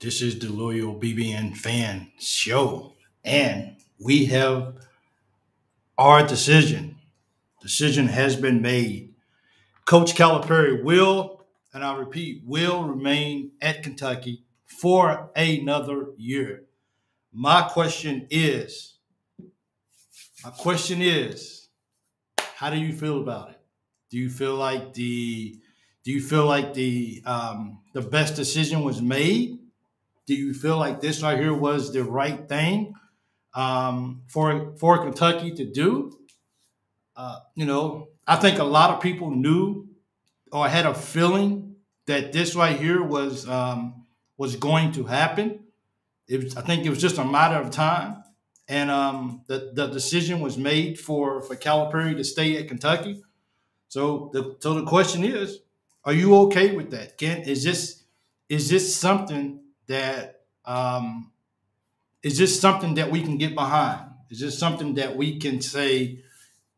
This is the Loyal BBN Fan Show, and we have our decision. Decision has been made. Coach Calipari will, and I repeat, will remain at Kentucky for another year. My question is, my question is, how do you feel about it? Do you feel like the do you feel like the um, the best decision was made? Do you feel like this right here was the right thing um, for for Kentucky to do? Uh, you know, I think a lot of people knew or had a feeling that this right here was um, was going to happen. Was, I think it was just a matter of time, and um, the the decision was made for for Calipari to stay at Kentucky. So the so the question is, are you okay with that? Can is this is this something that um, is this something that we can get behind? Is this something that we can say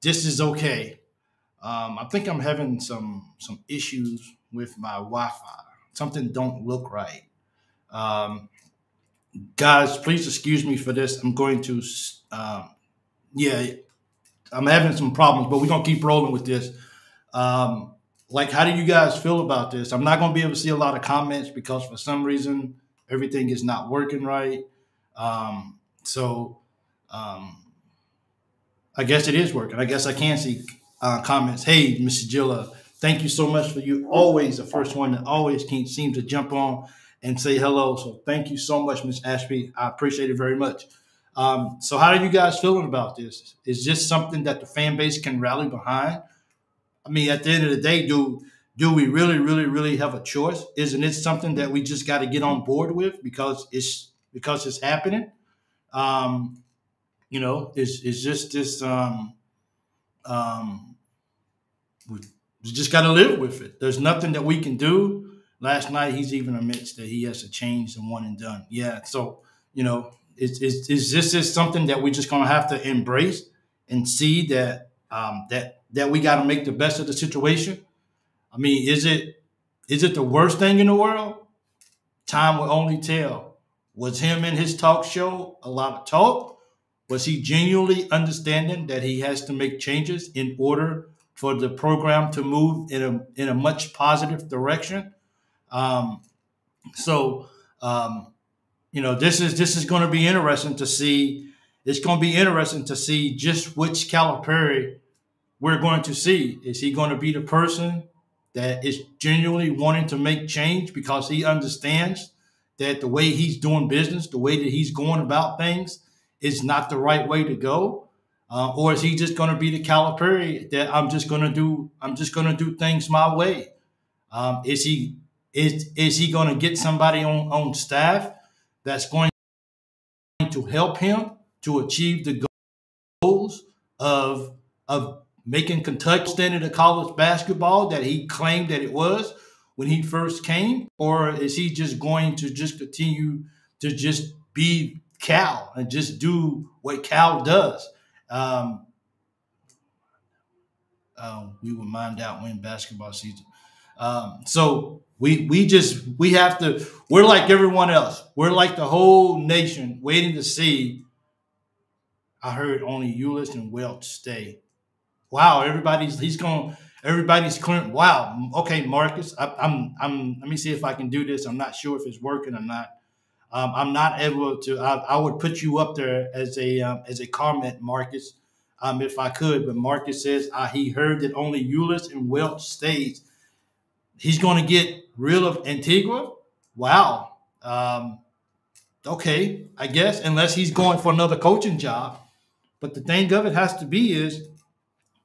this is okay? Um, I think I'm having some some issues with my Wi-Fi. Something don't look right. Um, guys, please excuse me for this. I'm going to, um, yeah, I'm having some problems, but we're gonna keep rolling with this. Um, like, how do you guys feel about this? I'm not gonna be able to see a lot of comments because for some reason everything is not working right. Um, so um, I guess it is working. I guess I can see uh, comments. Hey, Mr. Gilla, thank you so much for you. Always the first one that always can seem to jump on and say hello. So thank you so much, Miss Ashby. I appreciate it very much. Um, so how are you guys feeling about this? Is this something that the fan base can rally behind? I mean, at the end of the day, do do we really, really, really have a choice? Isn't it something that we just got to get on board with because it's because it's happening? Um, you know, it's, it's just this. Um, um, we just got to live with it. There's nothing that we can do. Last night, he's even admits that he has to change the one and done. Yeah, so you know, is is is this is something that we're just gonna have to embrace and see that um, that that we got to make the best of the situation I mean, is it is it the worst thing in the world? Time will only tell. Was him in his talk show a lot of talk? Was he genuinely understanding that he has to make changes in order for the program to move in a in a much positive direction? Um, so, um, you know, this is this is going to be interesting to see. It's going to be interesting to see just which Calipari we're going to see. Is he going to be the person that is genuinely wanting to make change because he understands that the way he's doing business, the way that he's going about things, is not the right way to go? Uh, or is he just going to be the Calipari that I'm just going to do? I'm just going to do things my way. Um, is he is is he going to get somebody on on staff that's going to help him to achieve the goals of of making Kentucky standard of college basketball that he claimed that it was when he first came, or is he just going to just continue to just be Cal and just do what Cal does? Um, uh, we would mind out when basketball season. Um, so we we just we have to. We're like everyone else. We're like the whole nation waiting to see. I heard only Ulis and Welch stay wow, everybody's he's going everybody's clearing. Wow, okay, Marcus, I, am I'm, I'm. Let me see if I can do this. I'm not sure if it's working or not. Um, I'm not able to. I, I, would put you up there as a um, as a comment, Marcus, um, if I could. But Marcus says uh, he heard that only Ulis and Welch stays. He's going to get real of Antigua. Wow. Um, okay, I guess unless he's going for another coaching job. But the thing of it has to be is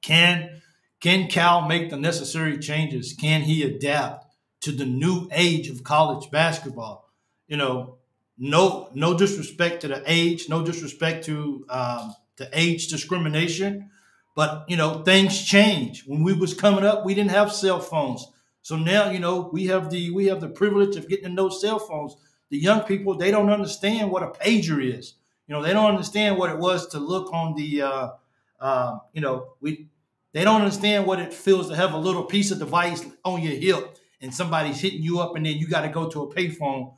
can can Cal make the necessary changes? Can he adapt to the new age of college basketball? You know, no no disrespect to the age, no disrespect to um, the age discrimination, but you know things change. When we was coming up, we didn't have cell phones, so now you know we have the we have the privilege of getting those cell phones. The young people they don't understand what a pager is. You know, they don't understand what it was to look on the. Uh, um, you know, we they don't understand what it feels to have a little piece of device on your hip and somebody's hitting you up, and then you got to go to a payphone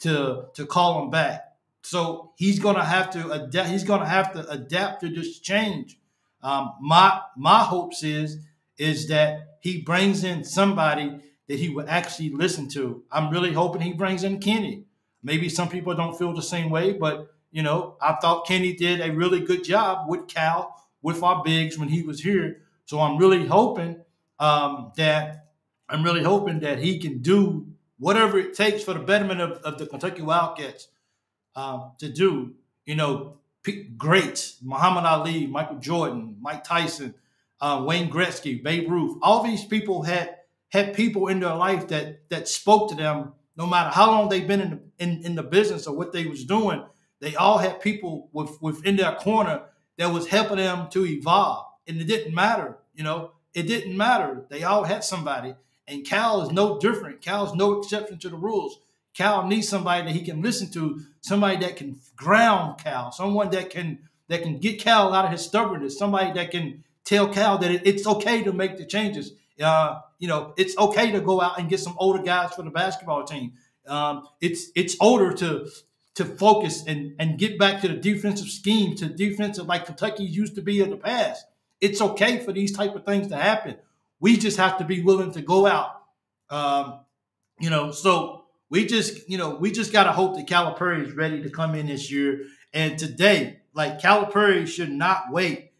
to to call them back. So he's gonna have to adapt. He's gonna have to adapt to this change. Um, my my hopes is is that he brings in somebody that he will actually listen to. I'm really hoping he brings in Kenny. Maybe some people don't feel the same way, but you know, I thought Kenny did a really good job with Cal, with our bigs when he was here. So I'm really hoping um, that I'm really hoping that he can do whatever it takes for the betterment of, of the Kentucky Wildcats uh, to do. You know, greats, Muhammad Ali, Michael Jordan, Mike Tyson, uh, Wayne Gretzky, Babe Ruth. All these people had had people in their life that that spoke to them, no matter how long they've been in the, in, in the business or what they was doing. They all had people with within their corner that was helping them to evolve, and it didn't matter. You know, it didn't matter. They all had somebody, and Cal is no different. Cal is no exception to the rules. Cal needs somebody that he can listen to, somebody that can ground Cal, someone that can that can get Cal out of his stubbornness, somebody that can tell Cal that it, it's okay to make the changes. Uh, you know, it's okay to go out and get some older guys for the basketball team. Um, it's it's older to to focus and and get back to the defensive scheme, to defensive like Kentucky used to be in the past. It's okay for these type of things to happen. We just have to be willing to go out. Um, you know, so we just, you know, we just gotta hope that Calipari is ready to come in this year. And today, like Calipari should not wait.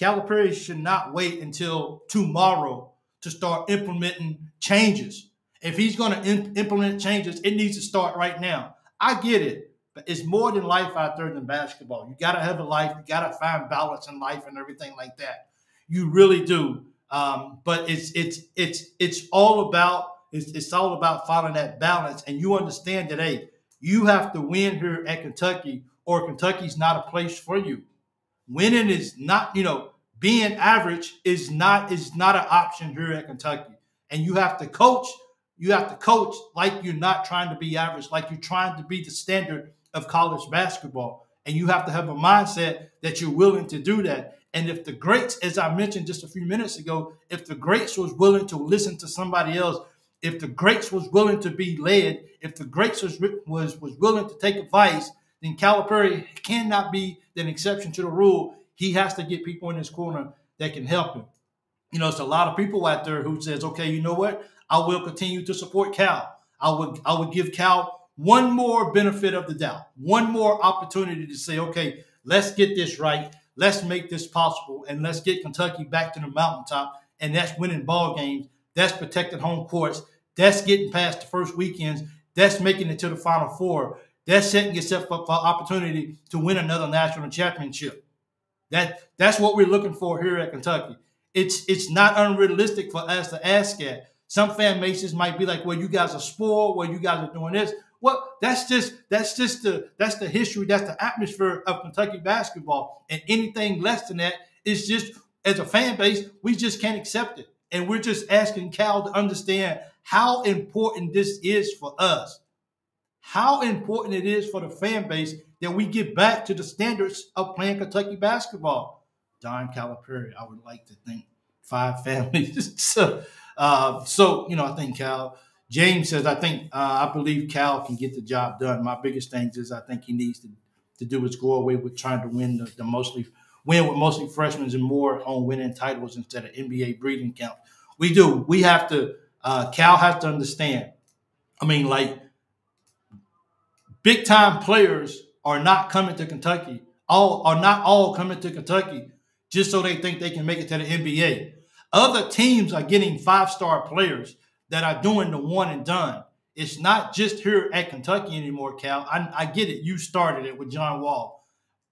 Calipari should not wait until tomorrow to start implementing changes. If he's going to implement changes, it needs to start right now. I get it, but it's more than life out there than basketball. You got to have a life. You got to find balance in life and everything like that. You really do. Um, but it's it's it's it's all about it's, it's all about finding that balance. And you understand that hey, you have to win here at Kentucky, or Kentucky's not a place for you. Winning is not you know being average is not is not an option here at Kentucky. And you have to coach. You have to coach like you're not trying to be average, like you're trying to be the standard of college basketball. And you have to have a mindset that you're willing to do that. And if the greats, as I mentioned just a few minutes ago, if the greats was willing to listen to somebody else, if the greats was willing to be led, if the greats was was was willing to take advice, then Calipari cannot be an exception to the rule he has to get people in his corner that can help him. You know, it's a lot of people out there who says, okay, you know what? I will continue to support Cal. I would I would give Cal one more benefit of the doubt, one more opportunity to say, okay, let's get this right. Let's make this possible and let's get Kentucky back to the mountaintop. And that's winning ball games. That's protected home courts. That's getting past the first weekends. That's making it to the final four. That's setting yourself up for opportunity to win another national championship. That that's what we're looking for here at Kentucky. It's it's not unrealistic for us to ask at. Some fan bases might be like, "Well, you guys are spoiled. Well, you guys are doing this." Well, that's just that's just the that's the history. That's the atmosphere of Kentucky basketball. And anything less than that is just as a fan base, we just can't accept it. And we're just asking Cal to understand how important this is for us how important it is for the fan base that we get back to the standards of playing Kentucky basketball. Don Calipari, I would like to think five families. so, uh, so, you know, I think Cal. James says, I think, uh, I believe Cal can get the job done. My biggest thing is I think he needs to, to do is go away with trying to win the, the mostly win with mostly freshmen and more on winning titles instead of NBA breeding camp. We do. We have to. Uh, Cal has to understand. I mean, like big time players are not coming to Kentucky. All are not all coming to Kentucky just so they think they can make it to the NBA. Other teams are getting five star players that are doing the one and done. It's not just here at Kentucky anymore, Cal. I, I get it. You started it with John Wall,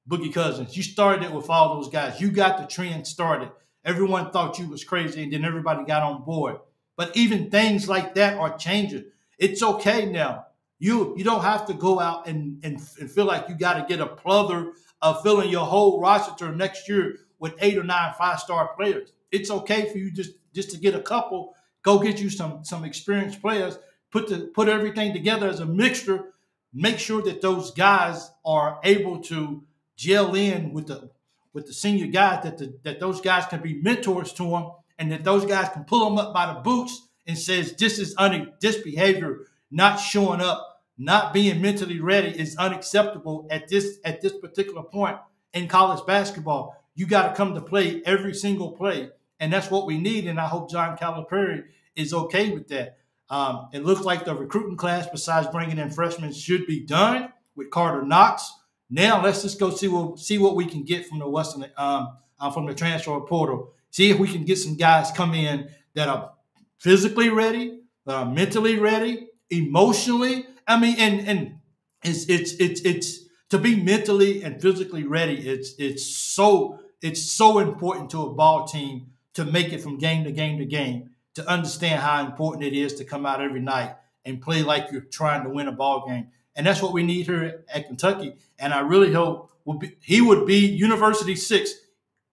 Boogie Cousins. You started it with all those guys. You got the trend started. Everyone thought you was crazy, and then everybody got on board. But even things like that are changing. It's okay now. You you don't have to go out and, and, and feel like you got to get a plother of filling your whole roster next year with eight or nine five star players. It's okay for you just just to get a couple. Go get you some some experienced players. Put the put everything together as a mixture. Make sure that those guys are able to gel in with the with the senior guys. That the, that those guys can be mentors to them, and that those guys can pull them up by the boots and says this is un- this behavior not showing up not being mentally ready is unacceptable at this at this particular point in college basketball. You got to come to play every single play, and that's what we need. And I hope John Calipari is okay with that. Um, it looks like the recruiting class, besides bringing in freshmen, should be done with Karter Knox. Now let's just go see what see what we can get from the Western um, uh, from the transfer portal. See if we can get some guys come in that are physically ready, uh, mentally ready, emotionally. I mean, and and it's it's it's it's to be mentally and physically ready. It's it's so it's so important to a ball team to make it from game to game to game to understand how important it is to come out every night and play like you're trying to win a ball game. And that's what we need here at Kentucky. And I really hope be, he would be University six.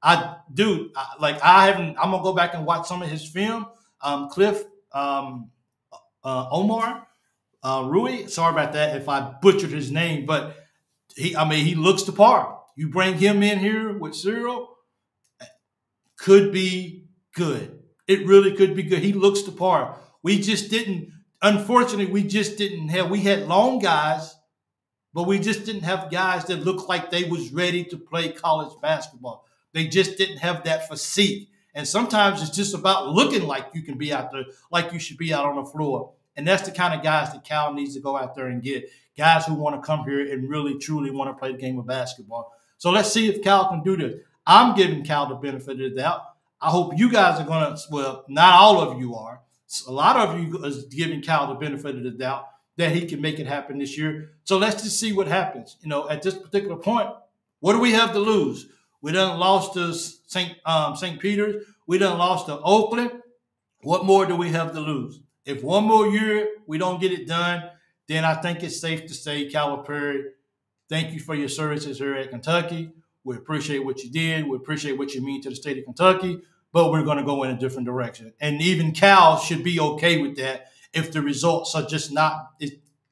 I do like I haven't. I'm gonna go back and watch some of his film. Um, Cliff um, uh, Omar uh, Rui. Sorry about that if I butchered his name, but he. I mean, he looks the part. You bring him in here with Cyril, could be good. It really could be good. He looks the part. We just didn't. Unfortunately, we just didn't have. We had long guys, but we just didn't have guys that looked like they was ready to play college basketball. They just didn't have that physique. And sometimes it's just about looking like you can be out there, like you should be out on the floor. And that's the kind of guys that Cal needs to go out there and get guys who want to come here and really, truly want to play the game of basketball. So let's see if Cal can do this. I'm giving Cal the benefit of the doubt. I hope you guys are going to, well, not all of you are. A lot of you is giving Cal the benefit of the doubt that he can make it happen this year. So let's just see what happens. You know, at this particular point, what do we have to lose? We done lost to St. Um, St. Peter's. We done lost to Oakland. What more do we have to lose? If one more year we don't get it done, then I think it's safe to say, Calipari, thank you for your services here at Kentucky. We appreciate what you did. We appreciate what you mean to the state of Kentucky but we're going to go in a different direction. And even Cal should be okay with that if the results are just not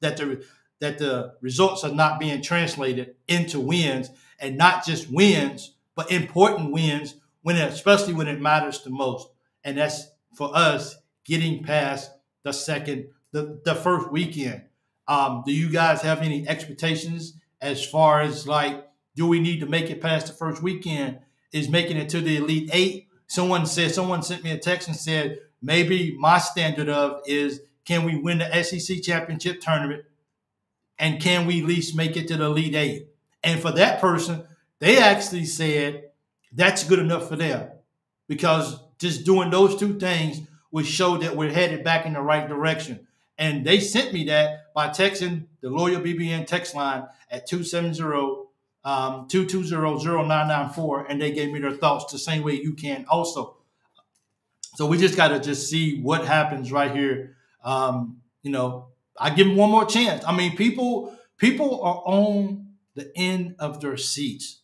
that the that the results are not being translated into wins and not just wins, but important wins when it, especially when it matters the most. And that's for us getting past the second the, the first weekend. Um, do you guys have any expectations as far as like do we need to make it past the first weekend? Is making it to the elite eight someone said someone sent me a text and said maybe my standard of is can we win the SEC championship tournament and can we at least make it to the elite eight? And for that person, they actually said that's good enough for them because just doing those two things would show that we're headed back in the right direction. And they sent me that by texting the Loyal BBN text line at 270 um, 220-0994, and they gave me their thoughts the same way you can also. So we just got to just see what happens right here. Um, you know, I give them one more chance. I mean, people people are on the end of their seats.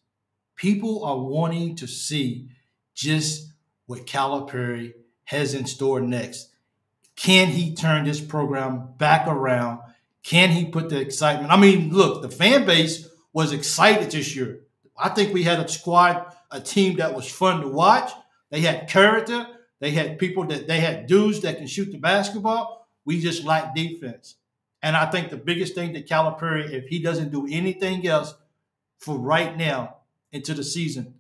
People are wanting to see just what Calipari has in store next. Can he turn this program back around? Can he put the excitement? I mean, look, the fan base was excited this year. I think we had a squad, a team that was fun to watch. They had character. They had people that they had dudes that can shoot the basketball. We just lacked defense. And I think the biggest thing that Calipari, if he doesn't do anything else for right now into the season,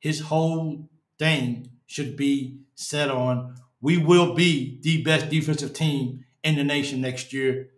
his whole thing should be set on we will be the best defensive team in the nation next year.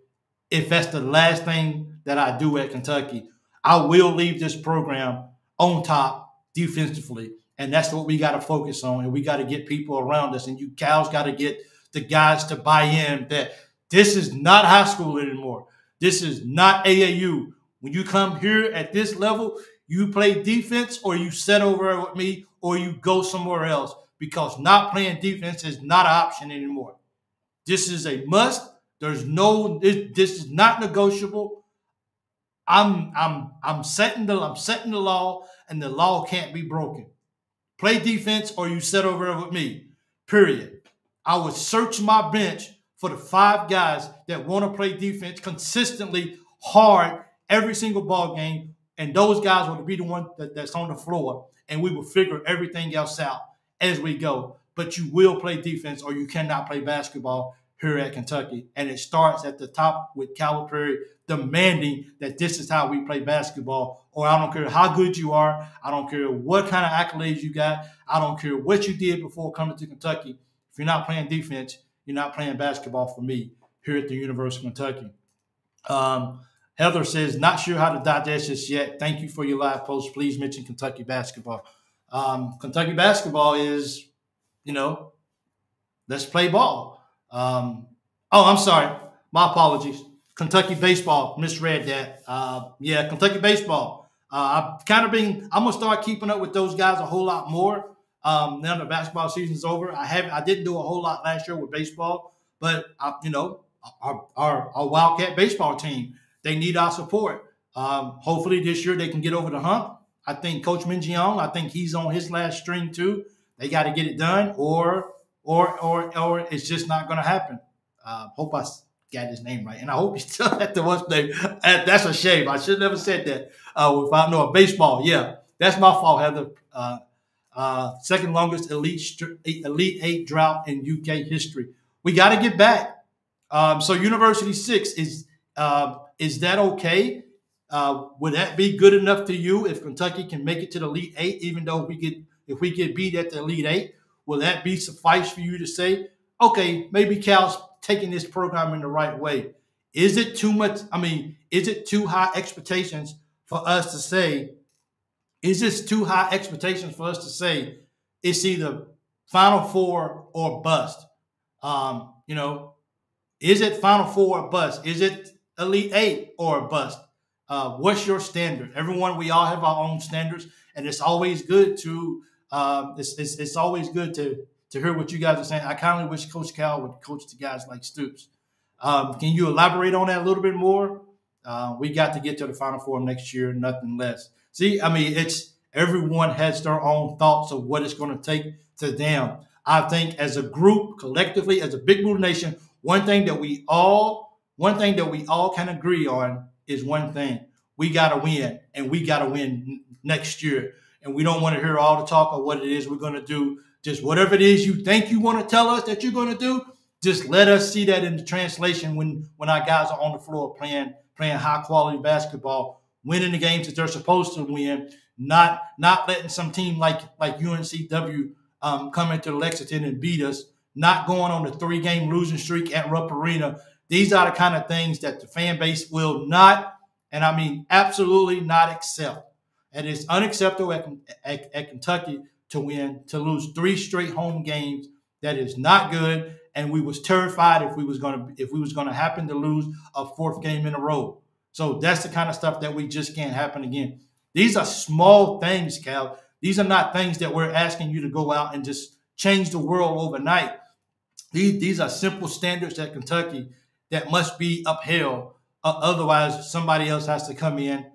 If that's the last thing that I do at Kentucky, I will leave this program on top defensively. And that's what we got to focus on. And we got to get people around us. And you cows got to get the guys to buy in that this is not high school anymore. This is not AAU. When you come here at this level, you play defense or you set over with me or you go somewhere else because not playing defense is not an option anymore. This is a must. There's no, this, this is not negotiable. I'm I'm I'm setting the I'm setting the law, and the law can't be broken. Play defense, or you set over with me. Period. I would search my bench for the five guys that want to play defense consistently, hard every single ball game, and those guys will be the one that, that's on the floor, and we will figure everything else out as we go. But you will play defense, or you cannot play basketball here at Kentucky, and it starts at the top with Calipari demanding that this is how we play basketball. Or I don't care how good you are. I don't care what kind of accolades you got. I don't care what you did before coming to Kentucky. If you're not playing defense, you're not playing basketball for me here at the University of Kentucky. Um, Heather says, not sure how to digest this yet. Thank you for your live post. Please mention Kentucky basketball. Um, Kentucky basketball is, you know, let's play ball. Um, oh, I'm sorry. My apologies. Kentucky baseball, misread that. Uh, yeah, Kentucky baseball. Uh, I've kind of been. I'm gonna start keeping up with those guys a whole lot more. Um, now the basketball season's over. I have I didn't do a whole lot last year with baseball, but I, you know our, our, our Wildcat baseball team they need our support. Um, hopefully this year they can get over the hump. I think Coach Mingione, I think he's on his last string too. They got to get it done, or or or or it's just not going to happen. Uh, hope I got his name right, and I hope he's still at the what's name. That's a shame. I should never said that. Uh, if I know baseball, yeah, that's my fault. Heather. Uh, uh, second longest elite elite eight drought in UK history. We got to get back. Um, so University six is uh, is that okay? Uh, would that be good enough to you if Kentucky can make it to the Elite Eight, even though we get if we get beat at the Elite Eight? Will that be suffice for you to say, okay, maybe Cal's taking this program in the right way? Is it too much? I mean, is it too high expectations for us to say? Is this too high expectations for us to say it's either Final Four or bust? Um, you know, is it Final Four or bust? Is it Elite Eight or bust? Uh, what's your standard? Everyone, we all have our own standards, and it's always good to um, it's, it's, it's always good to to hear what you guys are saying. I kind of wish Coach Cal would coach the guys like Stoops. Um, can you elaborate on that a little bit more? Uh, we got to get to the Final Four next year, nothing less. See, I mean, it's everyone has their own thoughts of what it's going to take to them. I think as a group, collectively, as a Big Blue Nation, one thing that we all one thing that we all can agree on is one thing. We got to win, and we got to win next year. And we don't want to hear all the talk of what it is we're going to do. Just whatever it is you think you want to tell us that you're going to do, just let us see that in the translation when when our guys are on the floor playing playing high quality basketball, winning the games that they're supposed to win, not not letting some team like like UNCW um, come into Lexington and beat us, not going on the three game losing streak at Rupp Arena these are the kind of things that the fan base will not, and I mean absolutely not accept. And it's unacceptable at, at, at Kentucky to win, to lose three straight home games. That is not good. And we was terrified if we was gonna if we was gonna happen to lose a fourth game in a row. So that's the kind of stuff that we just can't happen again. These are small things, Cal. These are not things that we're asking you to go out and just change the world overnight. These, these are simple standards that Kentucky that must be upheld. Uh, otherwise, somebody else has to come in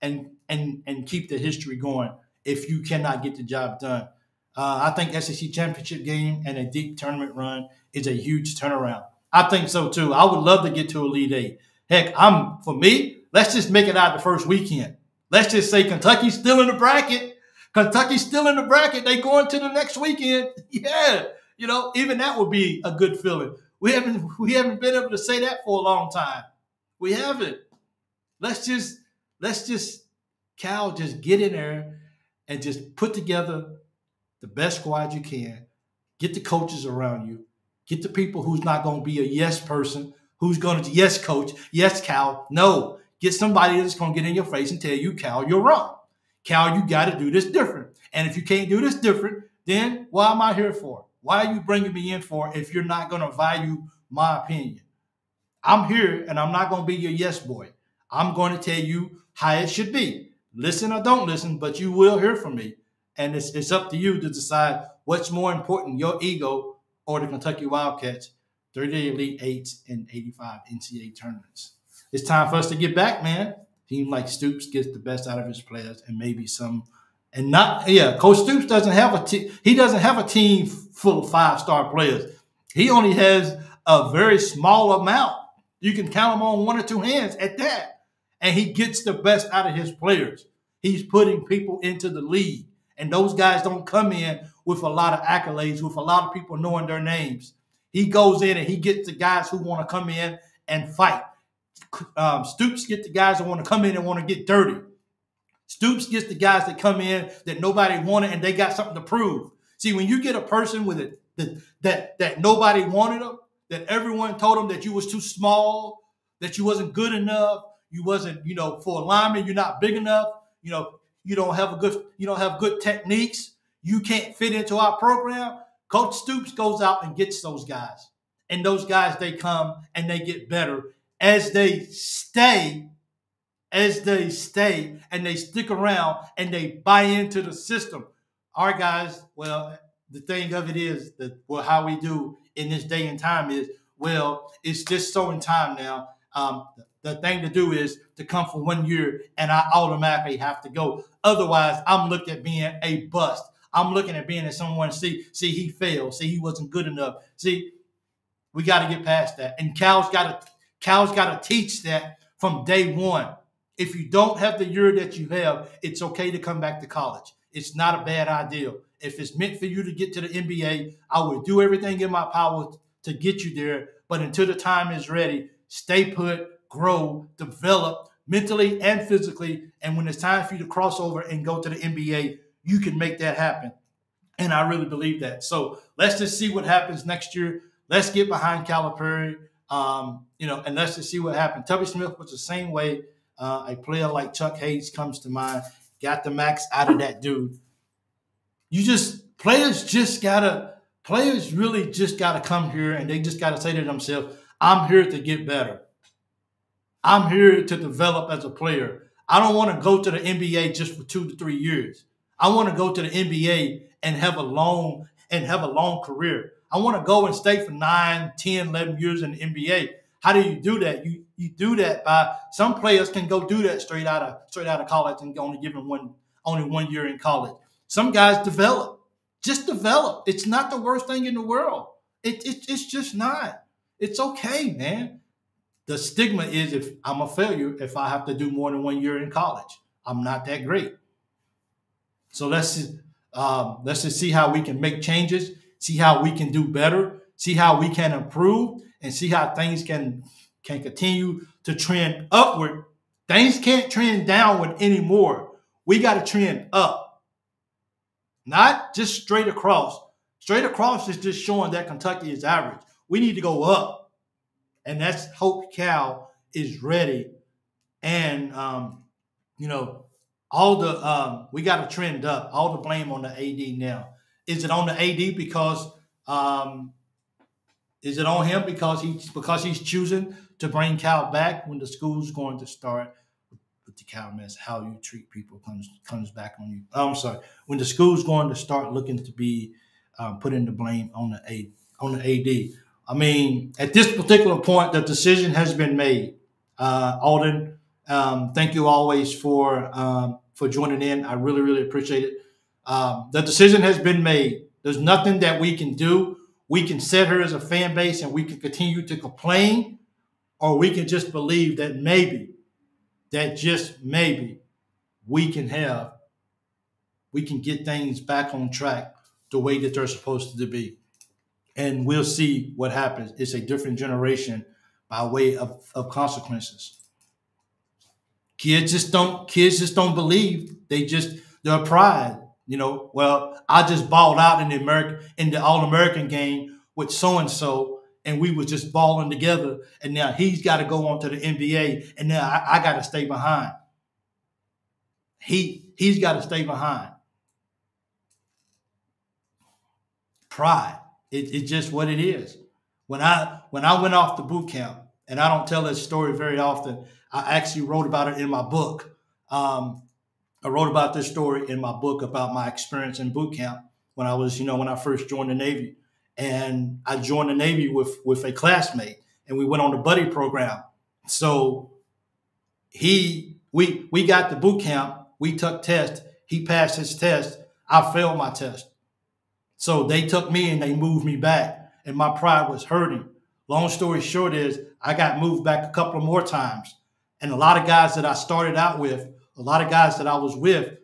and and and keep the history going. If you cannot get the job done, uh, I think SEC championship game and a deep tournament run is a huge turnaround. I think so too. I would love to get to Elite Eight. Heck, I'm for me. Let's just make it out the first weekend. Let's just say Kentucky's still in the bracket. Kentucky's still in the bracket. They going to the next weekend. Yeah, you know, even that would be a good feeling. We haven't we haven't been able to say that for a long time. We haven't. Let's just let's just Cal just get in there and just put together the best squad you can. Get the coaches around you. Get the people who's not going to be a yes person, who's going to yes coach, yes Cal. No, get somebody that's going to get in your face and tell you, Cal, you're wrong. Cal, you got to do this different. And if you can't do this different, then what am I here for? Why are you bringing me in for if you're not going to value my opinion? I'm here and I'm not going to be your yes boy. I'm going to tell you how it should be. Listen or don't listen, but you will hear from me. And it's, it's up to you to decide what's more important, your ego or the Kentucky Wildcats, 30 Elite Eights and 85 NCAA tournaments. It's time for us to get back, man. Team like Stoops gets the best out of his players and maybe some – and not yeah, Coach Stoops doesn't have a. He doesn't have a team full of five star players. He only has a very small amount. You can count them on one or two hands at that. And he gets the best out of his players. He's putting people into the league. And those guys don't come in with a lot of accolades, with a lot of people knowing their names. He goes in and he gets the guys who want to come in and fight. Um, Stoops get the guys that want to come in and want to get dirty. Stoops gets the guys that come in that nobody wanted and they got something to prove. See, when you get a person with it that that that nobody wanted them, that everyone told them that you was too small, that you wasn't good enough, you wasn't, you know, for a lineman, you're not big enough, you know, you don't have a good, you don't have good techniques, you can't fit into our program. Coach Stoops goes out and gets those guys. And those guys, they come and they get better as they stay, as they stay and they stick around and they buy into the system. Our guys, well, the thing of it is that well, how we do in this day and time is well, it's just so in time now. Um, the thing to do is to come for one year and I automatically have to go. Otherwise, I'm looked at being a bust. I'm looking at being as someone see see he failed, see he wasn't good enough. See, we got to get past that. And Cal's got to Cal's got to teach that from day one. If you don't have the year that you have, it's okay to come back to college. It's not a bad idea. If it's meant for you to get to the NBA, I will do everything in my power to get you there. But until the time is ready, stay put, grow, develop mentally and physically. And when it's time for you to cross over and go to the NBA, you can make that happen. And I really believe that. So let's just see what happens next year. Let's get behind Calipari, um, you know, and let's just see what happens. Tubby Smith was the same way. Uh, a player like Chuck Hayes comes to mind. Got the max out of that dude. You just players just gotta players really just gotta come here and they just gotta say to themselves, "I'm here to get better. I'm here to develop as a player. I don't want to go to the NBA just for two to three years. I want to go to the NBA and have a long and have a long career. I want to go and stay for 9, 10, 11 years in the NBA. How do you do that? You you do that by some players can go do that straight out of straight out of college and only given one only one year in college. Some guys develop. Just develop. It's not the worst thing in the world. It, it it's just not. It's okay, man. The stigma is if I'm a failure if I have to do more than one year in college. I'm not that great. So let's um, let's just see how we can make changes, see how we can do better, see how we can improve, and see how things can can continue to trend upward. Things can't trend downward anymore. We got to trend up, not just straight across. Straight across is just showing that Kentucky is average. We need to go up, and that's Hope Cal is ready, and um, you know all the um, we got to trend up. All the blame on the AD now. Is it on the AD because um, is it on him because he's because he's choosing to bring Cal back when the school's going to start? With the Cal mess, how you treat people comes comes back on you. Oh, I'm sorry. When the school's going to start looking to be um, putting the blame on the A on the AD. I mean, at this particular point, the decision has been made. Uh, Alden, um, thank you always for um, for joining in. I really, really appreciate it. Um, the decision has been made. There's nothing that we can do. We can sit here as a fan base and we can continue to complain, or we can just believe that maybe, that just maybe, we can have, we can get things back on track the way that they're supposed to be. And we'll see what happens. It's a different generation by way of, of consequences. Kids just don't kids just don't believe. They just their pride. You know, well, I just balled out in the American in the All American game with so and so, and we was just balling together. And now he's got to go on to the NBA, and now I, I got to stay behind. He he's got to stay behind. Pride. It, it's just what it is. When I when I went off the boot camp, and I don't tell this story very often. I actually wrote about it in my book. Um, I wrote about this story in my book about my experience in boot camp when I was, you know, when I first joined the Navy. And I joined the Navy with with a classmate, and we went on the buddy program. So he, we we got the boot camp. We took tests. He passed his test. I failed my test. So they took me and they moved me back, and my pride was hurting. Long story short is I got moved back a couple of more times. And a lot of guys that I started out with, a lot of guys that I was with,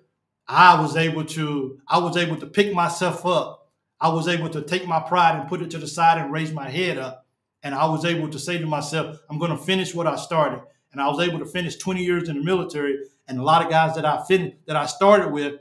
I was able to, I was able to pick myself up. I was able to take my pride and put it to the side and raise my head up. And I was able to say to myself, I'm going to finish what I started. and I was able to finish 20 years in the military. And a lot of guys that I fin- that I started with,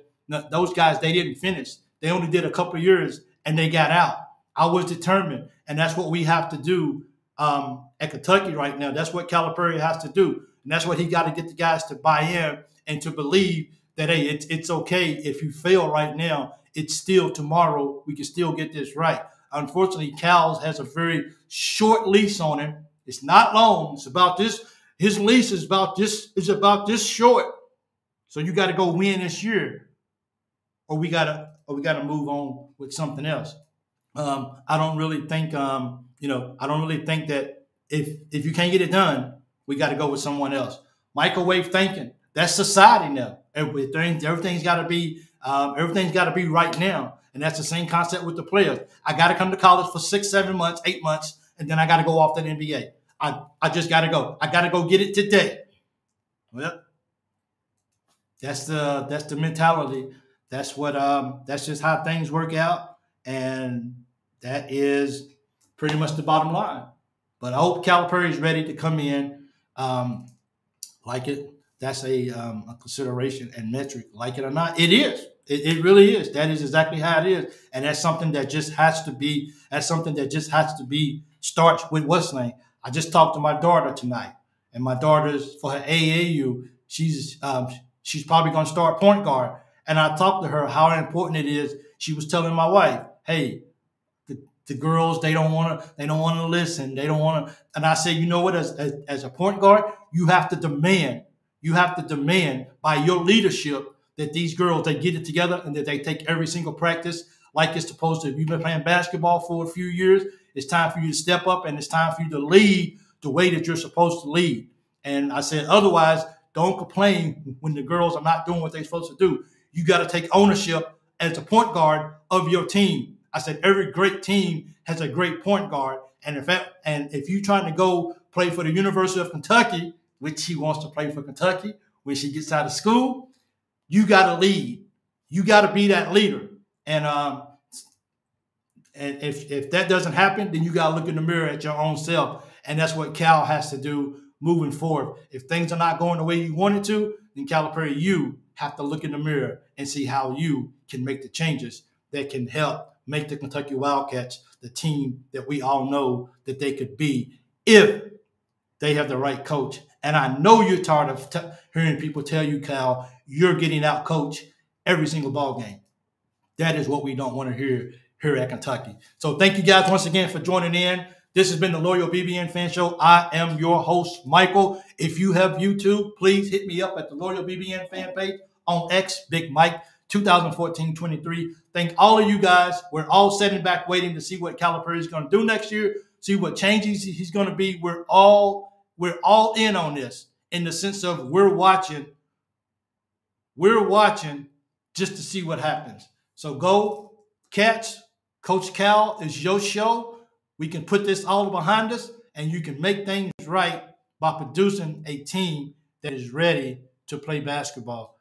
those guys they didn't finish. They only did a couple years and they got out. I was determined, and that's what we have to do um, at Kentucky right now. That's what Calipari has to do, and that's what he got to get the guys to buy in and to believe that hey, it's it's okay if you fail right now. It's still tomorrow. We can still get this right. Unfortunately, Cal's has a very short lease on him. It's not long. It's about this. His lease is about this. Is about this short. So you got to go win this year, or we gotta or we gotta move on with something else. Um, I don't really think. Um, you know, I don't really think that if if you can't get it done, we got to go with someone else. Microwave thinking. That's society now. Everything, everything's got to be um, everything's got to be right now. And that's the same concept with the players. I got to come to college for six, seven months, eight months, and then I got to go off to the NBA. I, I just got to go. I got to go get it today. Well, that's the that's the mentality. That's what um that's just how things work out, and that is pretty much the bottom line. But I hope Calipari is ready to come in, um, like it. That's a, um, a consideration and metric, like it or not. It is. It, it, really is. That is exactly how it is, and that's something that just has to be. That's something that just has to be. Starts with what's name. I just talked to my daughter tonight, and my daughter's for her AAU. She's um, she's probably going to start point guard, and I talked to her how important it is. She was telling my wife, "Hey, the, the girls they don't want to they don't want to listen. They don't want to." And I said, "You know what? As, as as a point guard, you have to demand. You have to demand by your leadership." that these girls they get it together and that they take every single practice like it's supposed to. If you've been playing basketball for a few years, it's time for you to step up and it's time for you to lead the way that you're supposed to lead. And I said, otherwise, don't complain when the girls are not doing what they're supposed to do. You got to take ownership as a point guard of your team. I said every great team has a great point guard, and if and if you're trying to go play for the University of Kentucky, which he wants to play for Kentucky when she gets out of school, you got to lead. You got to be that leader. And um, and if if that doesn't happen, then you got to look in the mirror at your own self. And that's what Cal has to do moving forward. If things are not going the way you want it to, then Calipari, you have to look in the mirror and see how you can make the changes that can help make the Kentucky Wildcats the team that we all know that they could be if they have the right coach. And I know you're tired of t- hearing people tell you, Cal, you're getting out coach every single ball game. That is what we don't want to hear here at Kentucky. So thank you guys once again for joining in. This has been the Loyal BBN Fan Show. I am your host, Michael. If you have YouTube, please hit me up at the Loyal BBN fan page on X, Big Mike 2014-23. Thank all of you guys. We're all sitting back waiting to see what Calipari is going to do next year, see what changes he's going to be. We're all we're all in on this in the sense of we're watching we're watching just to see what happens. So go, catch Coach Cal is your show. We can put this all behind us, and you can make things right by producing a team that is ready to play basketball.